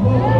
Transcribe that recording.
Oh.